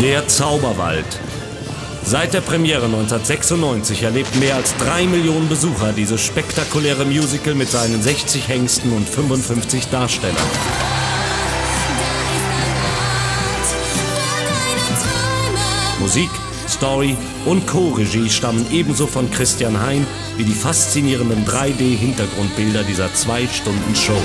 Der Zauberwald. Seit der Premiere 1996 erlebten mehr als drei Millionen Besucher dieses spektakuläre Musical mit seinen 60 Hengsten und 55 Darstellern. Musik, Story und Co-Regie stammen ebenso von Christian Hein wie die faszinierenden 3D-Hintergrundbilder dieser zwei Stunden Show.